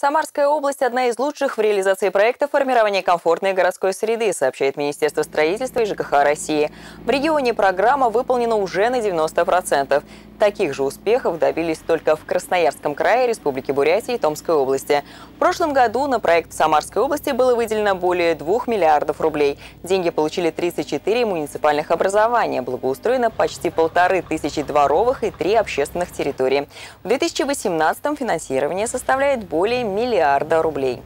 Самарская область – одна из лучших в реализации проекта формирования комфортной городской среды, сообщает Министерство строительства и ЖКХ России. В регионе программа выполнена уже на 90%. Таких же успехов добились только в Красноярском крае, Республике Бурятия и Томской области. В прошлом году на проект в Самарской области было выделено более 2 миллиардов рублей. Деньги получили 34 муниципальных образования. Благоустроено почти полторы тысячи дворовых и три общественных территорий. В 2018 финансирование составляет более миллиарда рублей.